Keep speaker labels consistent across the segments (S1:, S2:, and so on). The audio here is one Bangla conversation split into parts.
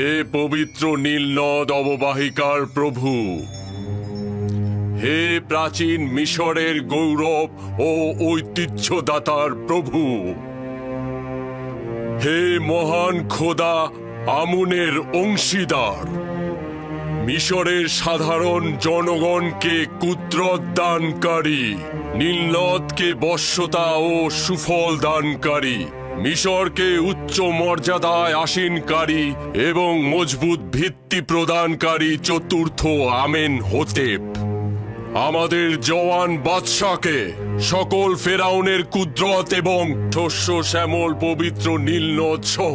S1: হে পবিত্র নীলনদ অববাহিকার প্রভু, হে প্রাচীন মিশরের গৌরব ও ঐতিহ্যদাতার প্রভু, হে মহান খোদা আমুনের অংশীদার, মিশরের সাধারণ জনগণকে কুদ্রত দানকারী নীলনদকে বশ্যতা ও সুফল দানকারী মিশরকে উচ্চ মর্যাদায় আসীনকারী এবং মজবুত ভিত্তি প্রদানকারী চতুর্থ আমেন হোতেপ আমাদের জওয়ান বাদশাকে সকল ফেরাউনের কুদ্রত এবং শস্য শ্যামল পবিত্র নীলনদ সহ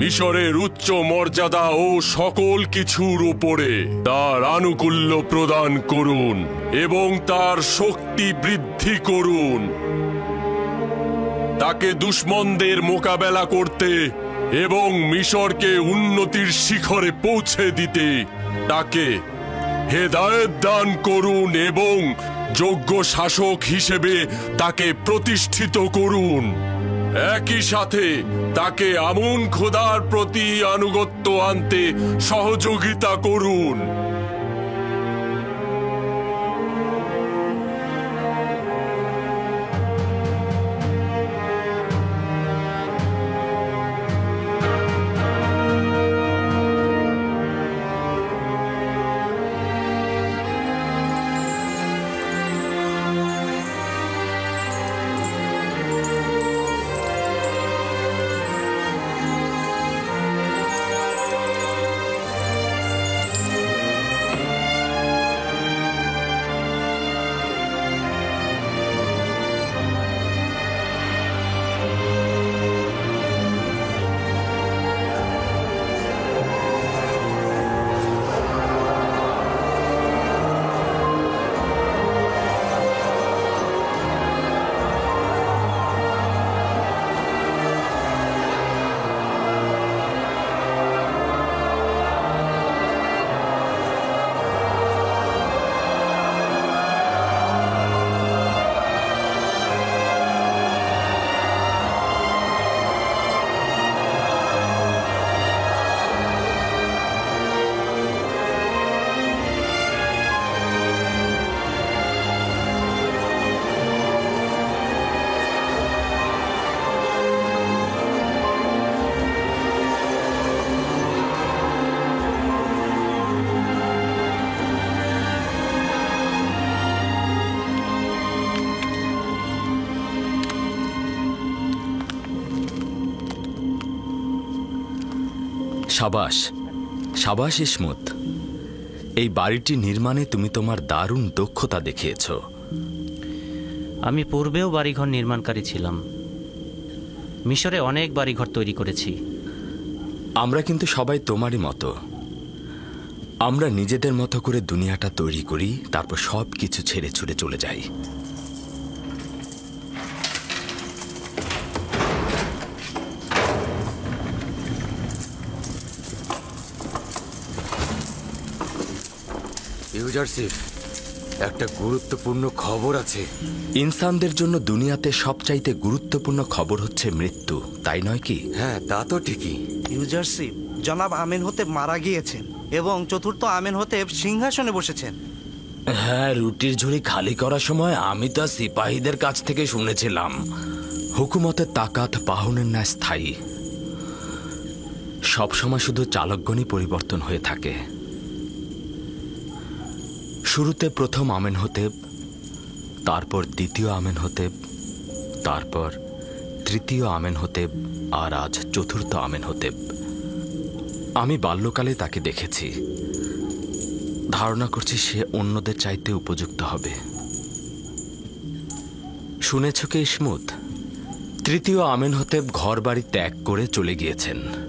S1: মিশরের উচ্চ মর্যাদা ও সকল কিছুর উপরে তার আনুকূল্য প্রদান করুন এবং তার শক্তি বৃদ্ধি করুন। তাকে দুশ্মনদের মোকাবেলা করতে এবং মিশরকে উন্নতির শিখরে পৌঁছে দিতে তাকে হেদায়ত দান করুন এবং যোগ্য শাসক হিসেবে তাকে প্রতিষ্ঠিত করুন। একই সাথে তাকে আমুন খোদার প্রতি আনুগত্য আনতে সহযোগিতা করুন।
S2: সাবাস। সাবাস ইসমত এই বাড়িটি নির্মাণে তুমি তোমার দারুণ দক্ষতা দেখিয়েছ।
S3: আমি পূর্বেও বাড়িঘর নির্মাণকারী ছিলাম। মিশরে অনেক বাড়িঘর তৈরি করেছি।
S2: আমরা কিন্তু সবাই তোমারই মতো। আমরা নিজেদের মতো করে দুনিয়াটা তৈরি করি তারপর সব কিছু ছেড়ে ছুড়ে চলে যাই।
S4: ইউজারশিপ একটা গুরুত্বপূর্ণ খবর আছে।
S2: ইনসানদের জন্য দুনিয়াতে সবচাইতে গুরুত্বপূর্ণ খবর হচ্ছে মৃত্যু তাই নয় কি?
S4: হ্যাঁ তা তো ঠিকই।
S5: ইউজারশিপ জনাব আমিন হতে মারা গিয়েছেন এবং চতুর্থ আমিন হতে সিংহাসনে বসেছেন।
S2: হ্যাঁ রুটির ঝুড়ি খালি করার সময় আমি তা সিপাহীদের কাছ থেকে শুনেছিলাম। হুকুমতের তাকাত পাহনের ন্যায় স্থায়ী। সবসময় শুধু চালকগণই পরিবর্তন হয়ে থাকে। শুরুতে প্রথম আমেন হতেব তারপর দ্বিতীয় আমেন হতেব তারপর তৃতীয় আমেন হতেব আর আজ চতুর্থ আমেন হতেব আমি বাল্যকালে তাকে দেখেছি। ধারণা করছি সে অন্যদের চাইতে উপযুক্ত হবে। শুনেছ কি, ইসমুত? তৃতীয় আমেন হতে ঘর বাড়ি ত্যাগ করে চলে গিয়েছেন।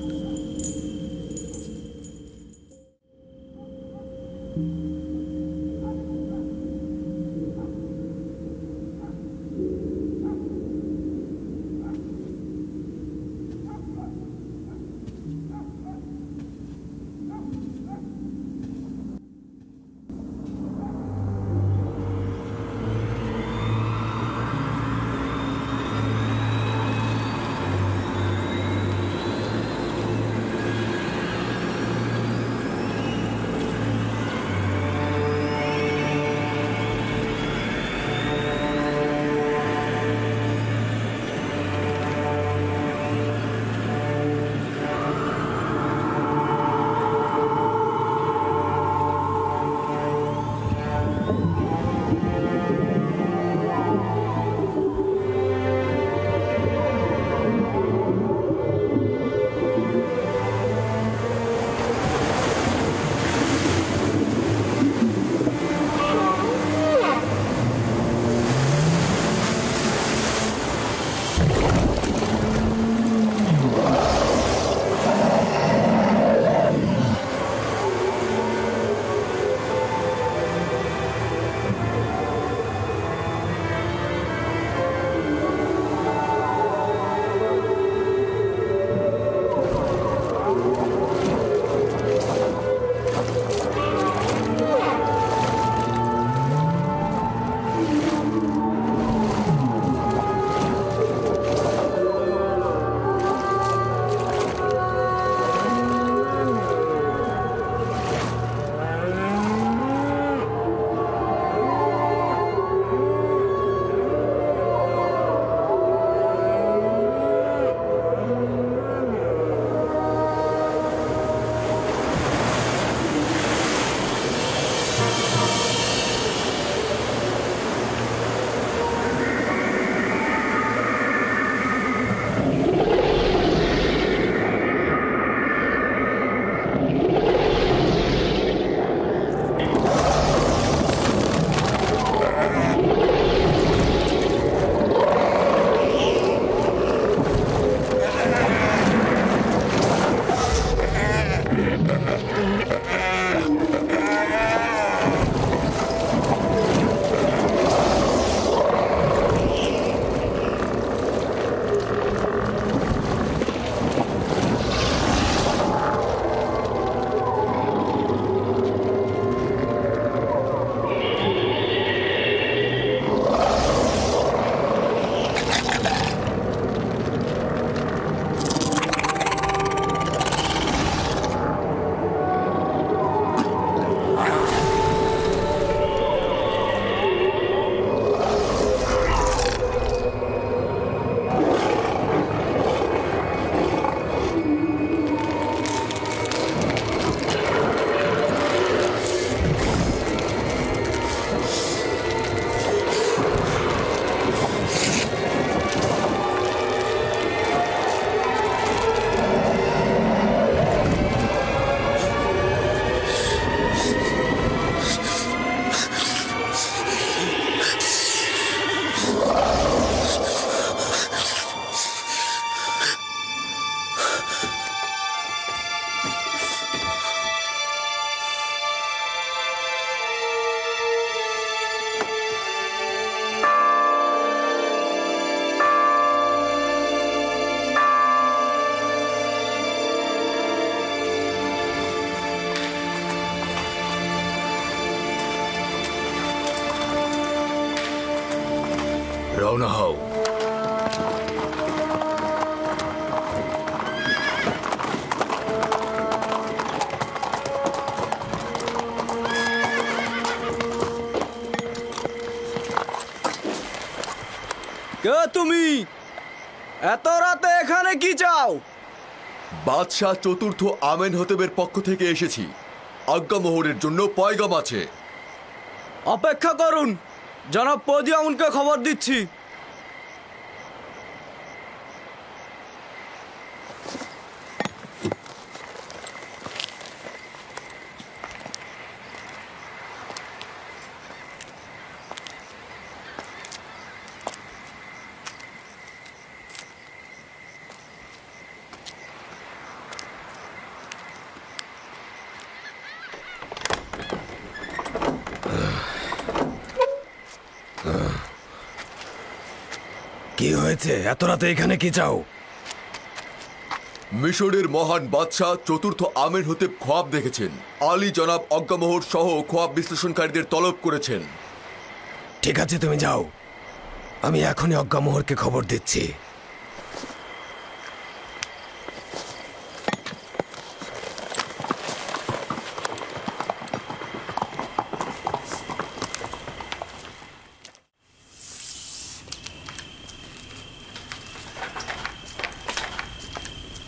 S6: বাদশাহ চতুর্থ আমেন হতেবের পক্ষ থেকে এসেছি। আজ্ঞা মোহরের জন্য পয়গাম আছে।
S7: অপেক্ষা করুন। জনাব পদিয়ামুনকে খবর দিচ্ছি
S4: কি হয়েছে? এত রাতে এখানে কি চাও?
S6: মিশরের মহান বাদশাহ চতুর্থ আমের হতে খোয়াব দেখেছেন। আলী জনাব অজ্ঞামোহর সহ খোয়াব বিশ্লেষণকারীদের তলব করেছেন।
S4: ঠিক আছে তুমি যাও। আমি এখনই অজ্ঞামোহরকে খবর দিচ্ছি।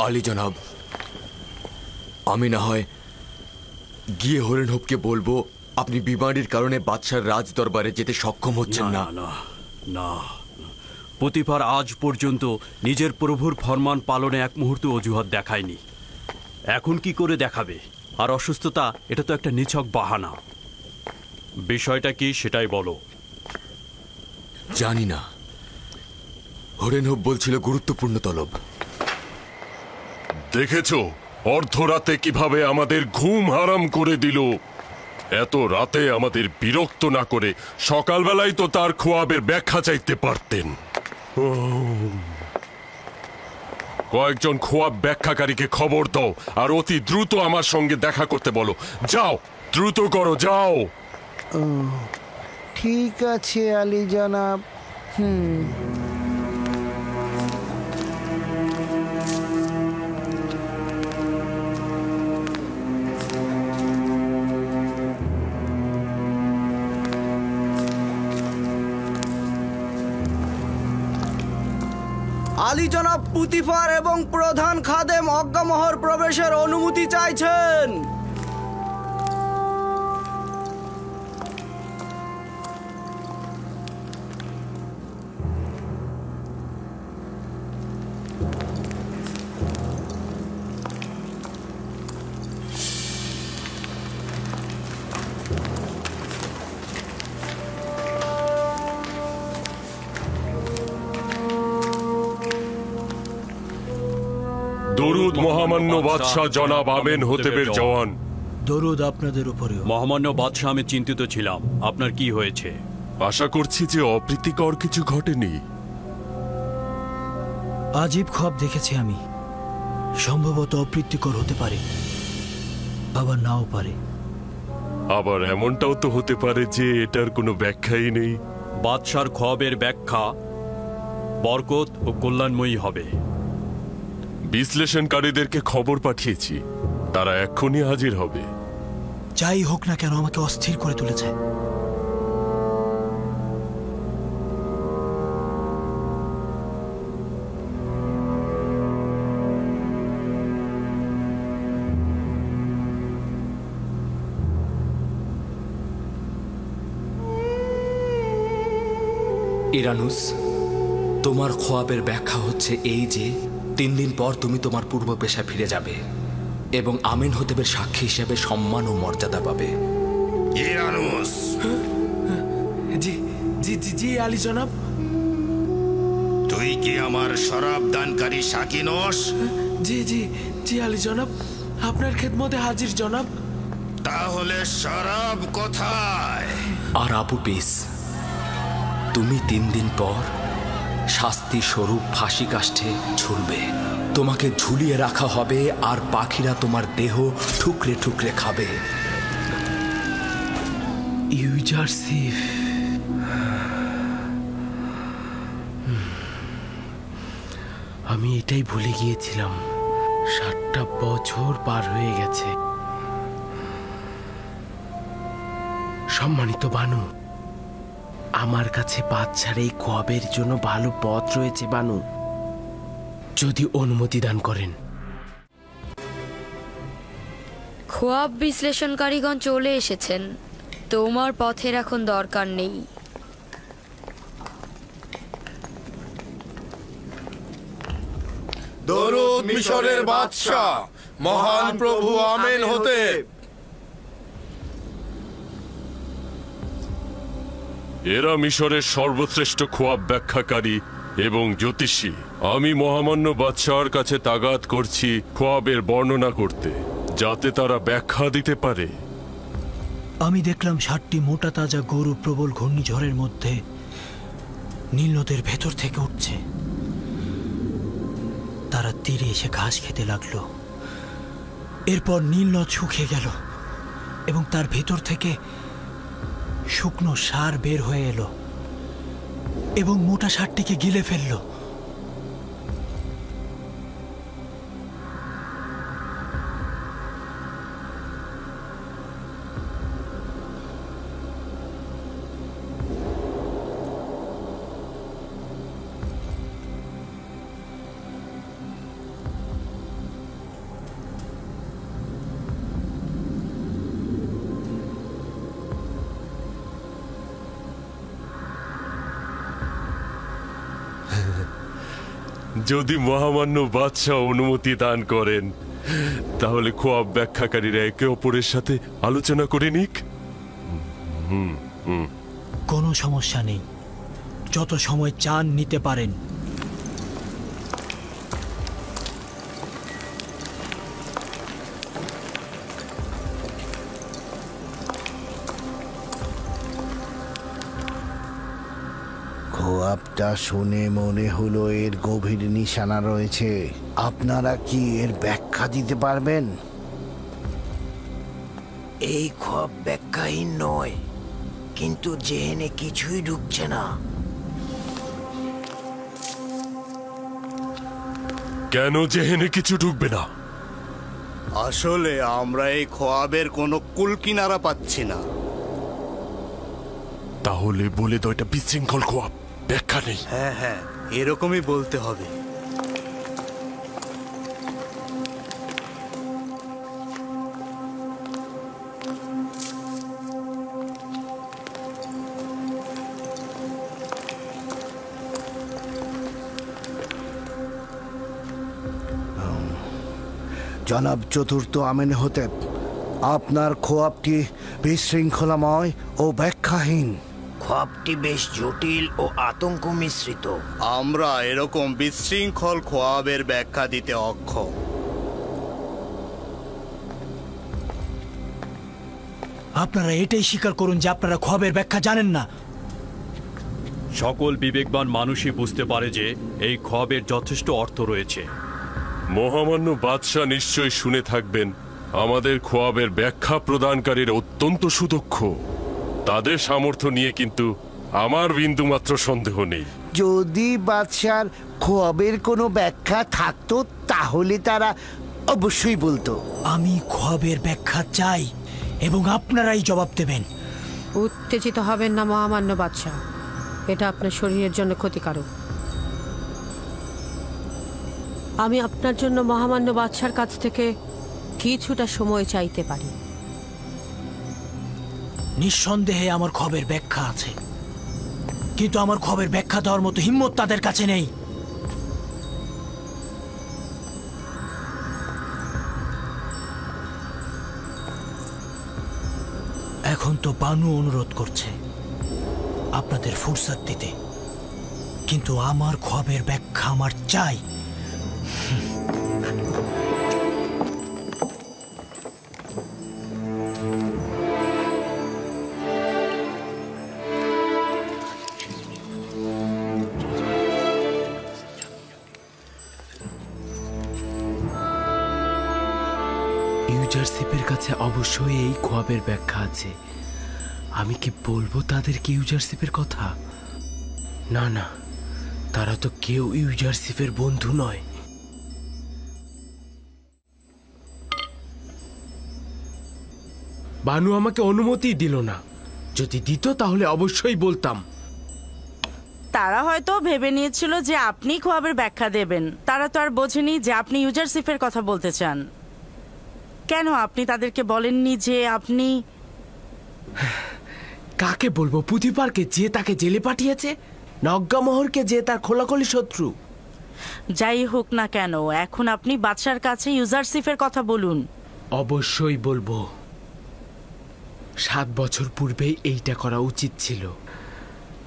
S6: আলী জনাব। আমি না হয় গিয়ে হরেন হোপকে বলব আপনি বিমারির কারণে বাদশার রাজ দরবারে যেতে সক্ষম হচ্ছেন না।
S8: না না প্রতিভার আজ পর্যন্ত নিজের প্রভুর ফরমান পালনে এক মুহূর্ত অজুহাত দেখায়নি। এখন কি করে দেখাবে? আর অসুস্থতা এটা তো একটা নিছক বাহানা। বিষয়টা কি সেটাই বলো।
S6: জানি না। হরেন হোপ বলছিল গুরুত্বপূর্ণ তলব।
S1: দেখেছ? অর্ধরাতে কীভাবে আমাদের ঘুম হারাম করে দিল? এত রাতে আমাদের বিরক্ত না করে সকালবেলায় তো তার খোয়াবের ব্যাখ্যা চাইতে পারতেন। কয়েকজন খোয়াব ব্যাখ্যাকারীকে খবর দাও, আর অতি দ্রুত আমার সঙ্গে দেখা করতে বলো। যাও, দ্রুত করো, যাও।
S9: ঠিক আছে আলী জনাব। হুম।
S7: আলী পুতিফার এবং প্রধান খাদেম অজ্ঞামহর প্রবেশের অনুমতি চাইছেন।
S1: বাদশাহ জনাব আমেন হতেবের জওয়ান।
S9: দরুদ আপনাদের উপরেও।
S8: মহামান্য বাদশাহ আমি চিন্তিত ছিলাম। আপনার কি হয়েছে?
S1: আশা করছি যে অপ্রীতিকর কিছু ঘটেনি।
S9: আজীব খব দেখেছি আমি। সম্ভবত অপ্রীতিকর হতে পারে আবার নাও পারে।
S1: আবার এমনটাও তো হতে পারে যে এটার কোনো ব্যাখ্যাই নেই।
S8: বাদশার খবের ব্যাখ্যা বরকত ও কল্যাণময়ী হবে।
S1: বিশ্লেষণকারীদেরকে খবর পাঠিয়েছি। তারা এক্ষুনি হাজির হবে।
S9: যাই হোক না কেন আমাকে অস্থির করে তুলেছে।
S2: ইরানুস তোমার খোয়াবের ব্যাখ্যা হচ্ছে এই যে তিন দিন পর তুমি তোমার পূর্ব পেশায় ফিরে যাবে এবং আমিন হতেবের সাক্ষী হিসেবে সম্মান ও মর্যাদা পাবে।
S10: জি জি জি জি আলী জনাব।
S4: তুই কি আমার শরাব দানকারী শাকিনস
S10: জি জি জি আলী জনাব। আপনার খেদমতে হাজির জনাব।
S4: তাহলে শরাব কোথায়?
S2: আর আবু পিস তুমি তিন দিন পর শাস্তি স্বরূপ ফাঁসি কাষ্ঠে ঝুলবে তোমাকে ঝুলিয়ে রাখা হবে আর পাখিরা তোমার দেহ ঠুকরে ঠুকরে খাবে।
S10: আমি এটাই ভুলে গিয়েছিলাম। ষাটটা বছর পার হয়ে গেছে। সম্মানিত বানু আমার কাছে বাচ্চার এই খোয়াবের জন্য ভালো পথ রয়েছে বানু। যদি অনুমতি দান করেন।
S11: খোয়াব বিশ্লেষণকারীগণ চলে এসেছেন। তোমার পথের এখন দরকার নেই।
S12: দরুদ মিশরের বাদশাহ মহান প্রভু আমেন হতে।
S1: এরা মিশরের সর্বশ্রেষ্ঠ খোয়াব ব্যাখ্যাকারী এবং জ্যোতিষী। আমি মহামান্য বাদশাহর কাছে তাগাত করছি খোয়াবের বর্ণনা করতে, যাতে তারা ব্যাখ্যা দিতে পারে।
S9: আমি দেখলাম ষাটটি মোটা তাজা গরু প্রবল ঘূর্ণিঝড়ের মধ্যে নীল নদের ভেতর থেকে উঠছে। তারা তীরে এসে ঘাস খেতে লাগল। এরপর নীল শুকিয়ে গেল এবং তার ভেতর থেকে শুকনো সার বের হয়ে এলো এবং মোটা সারটিকে গিলে ফেলল।
S1: যদি মহামান্য বাদশাহ অনুমতি দান করেন, তাহলে খোয়াব ব্যাখ্যাকারীরা একে অপরের সাথে আলোচনা করে নিক।
S9: কোনো সমস্যা নেই। যত সময় চান নিতে পারেন।
S13: খোয়াবটা শুনে মনে হলো এর গভীর নিশানা রয়েছে। আপনারা কি এর ব্যাখ্যা দিতে পারবেন?
S4: এই খোয়াব ব্যাখ্যাহীন নয় কিন্তু জেহেনে কিছুই ঢুকছে না।
S1: কেন জেহেনে কিছু ঢুকবে না?
S12: আসলে আমরা এই খোয়াবের কোনো কুল কিনারা পাচ্ছি না।
S1: তাহলে বলে তো এটা বিশৃঙ্খল খোয়াব। ব্যাখ্যা নেই।
S5: হ্যাঁ হ্যাঁ এরকমই বলতে হবে।
S13: জনাব চতুর্থ আমেন হতে আপনার খোয়াবটি বিশৃঙ্খলাময় ও ব্যাখ্যাহীন।
S4: খোয়াবটি বেশ জটিল ও আতঙ্ক মিশ্রিত
S12: আমরা এরকম বিশৃঙ্খল খোয়াবের ব্যাখ্যা দিতে অক্ষম।
S9: আপনারা এটাই স্বীকার করুন যে আপনারা খবের ব্যাখ্যা জানেন না।
S8: সকল বিবেকবান মানুষই বুঝতে পারে যে এই খবের যথেষ্ট অর্থ রয়েছে।
S1: মহামান্য বাদশাহ নিশ্চয় শুনে থাকবেন আমাদের খোয়াবের ব্যাখ্যা প্রদানকারীর অত্যন্ত সুদক্ষ। তাদের সামর্থ্য নিয়ে কিন্তু আমার বিন্দুমাত্র সন্দেহ নেই।
S13: যদি বাদশার খোয়াবের কোনো ব্যাখ্যা থাকতো তাহলে তারা অবশ্যই বলতো।
S9: আমি খবের ব্যাখ্যা চাই এবং আপনারাই জবাব দেবেন।
S14: উত্তেজিত হবেন না মহামান্য বাদশাহ। এটা আপনার শরীরের জন্য ক্ষতিকারক। আমি আপনার জন্য মহামান্য বাদশার কাছ থেকে কিছুটা সময় চাইতে পারি।
S9: নিঃসন্দেহে আমার খবের ব্যাখ্যা আছে। কিন্তু আমার খবের ব্যাখ্যা দেওয়ার মতো হিম্মত তাদের কাছে নেই। এখন তো বানু অনুরোধ করছে আপনাদের ফুরসাদ দিতে। কিন্তু আমার খবের ব্যাখ্যা আমার চাই।
S10: ইউজারশিপের কাছে অবশ্যই এই খোয়াবের ব্যাখ্যা আছে। আমি কি বলব তাদের তাদেরকে ইউজারশিপের কথা? না না। তারা তো কেউ ইউজারশিপের বন্ধু নয়। বানু আমাকে অনুমতি দিল না। যদি দিত তাহলে অবশ্যই বলতাম।
S15: তারা হয়তো ভেবে নিয়েছিল যে আপনি খোয়াবের ব্যাখ্যা দেবেন। তারা তো আর বোঝেনি যে আপনি ইউজারশিপের কথা বলতে চান। কেন আপনি তাদেরকে বলেননি যে আপনি
S10: কাকে বলব? পুঁথিপারকে যে তাকে জেলে পাঠিয়েছে? নজ্ঞামোহরকে যে তার খোলাখলি শত্রু?
S15: যাই হোক না কেন এখন আপনি বাদশার কাছে ইউজারশিপের কথা বলুন।
S10: অবশ্যই বলব। সাত বছর পূর্বেই এইটা করা উচিত ছিল।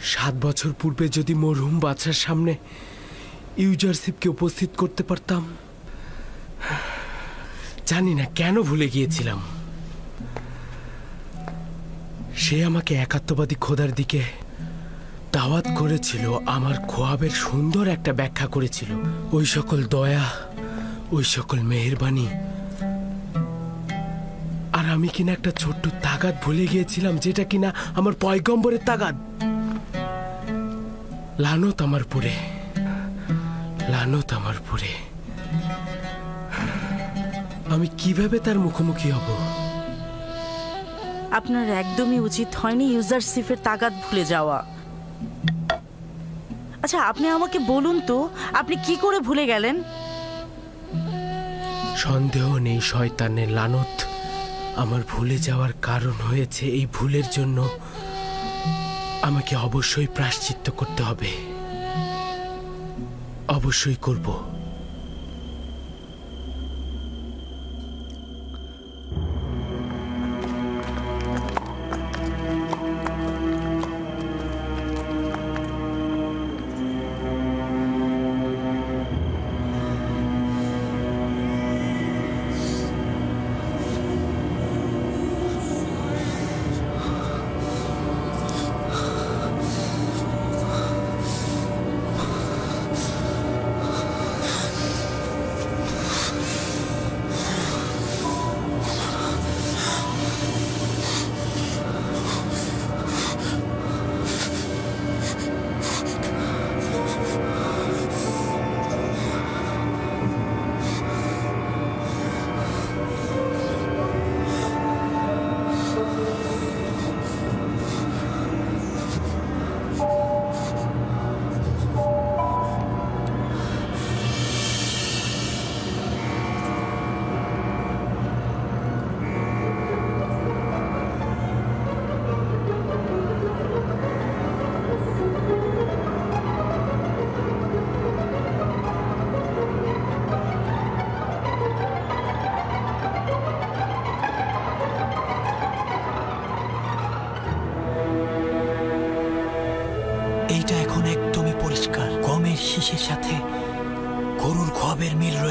S10: সাত বছর পূর্বে যদি মরহুম বাদশার সামনে ইউজারশিপকে উপস্থিত করতে পারতাম জানি না কেন ভুলে গিয়েছিলাম। সে আমাকে একাত্মবাদী খোদার দিকে দাওয়াত করেছিল, আমার খোয়াবের সুন্দর একটা ব্যাখ্যা করেছিল। ওই সকল দয়া, ওই সকল মেহেরবানি। আর আমি কিনা একটা ছোট্ট তাগাদ ভুলে গিয়েছিলাম, যেটা কিনা আমার পয়গম্বরের তাগাদ। লানত আমার পুরে, লানত আমার পুরে। আমি কীভাবে তার মুখোমুখি হব?
S15: আপনার একদমই উচিত হয়নি ইউজারশিপের তাগাদ ভুলে যাওয়া। আচ্ছা আপনি আমাকে বলুন তো আপনি কি করে ভুলে গেলেন?
S10: সন্দেহ নেই শয়তানের লানত। আমার ভুলে যাওয়ার কারণ হয়েছে এই ভুলের জন্য। আমাকে অবশ্যই প্রাশ্চিত্য করতে হবে। অবশ্যই করব।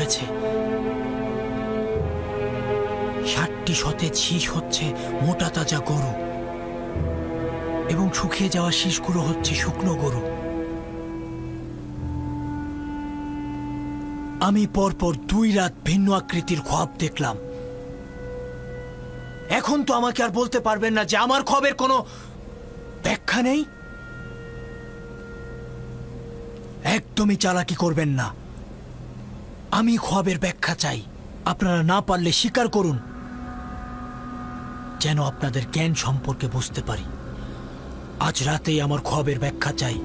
S9: রয়েছে ষাটটি সতেজ শীষ হচ্ছে মোটা তাজা গরু। এবং শুকিয়ে যাওয়া শীষগুলো হচ্ছে শুকনো গরু। আমি পরপর দুই রাত ভিন্ন আকৃতির খোয়াব দেখলাম। এখন তো আমাকে আর বলতে পারবেন না যে আমার খবের কোনো ব্যাখ্যা নেই। একদমই চালাকি করবেন না। আমি খোয়াবের ব্যাখ্যা চাই। আপনারা না পারলে স্বীকার করুন। যেন আপনাদের জ্ঞান সম্পর্কে বুঝতে পারি। আজ রাতেই আমার খোয়াবের ব্যাখ্যা চাই।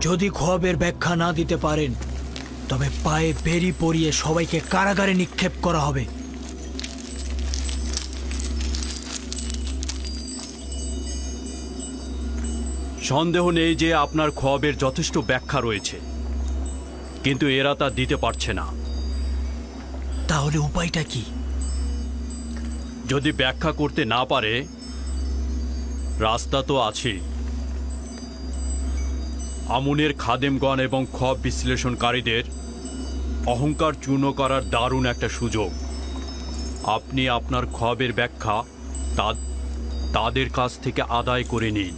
S9: যদি খোয়াবের ব্যাখ্যা না দিতে পারেন, তবে পায়ে বেরি পরিয়ে সবাইকে কারাগারে নিক্ষেপ করা হবে।
S8: সন্দেহ নেই যে আপনার খোয়াবের যথেষ্ট ব্যাখ্যা রয়েছে। কিন্তু এরা তা দিতে পারছে না।
S9: তাহলে উপায়টা কি?
S8: যদি ব্যাখ্যা করতে না পারে রাস্তা তো আছেই। আমুনের খাদেমগণ এবং খব বিশ্লেষণকারীদের অহংকার চূর্ণ করার দারুণ একটা সুযোগ। আপনি আপনার খবের ব্যাখ্যা তাদের কাছ থেকে আদায় করে নিন।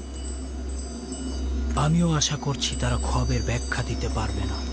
S9: আমিও আশা করছি তারা খবের ব্যাখ্যা দিতে পারবে না।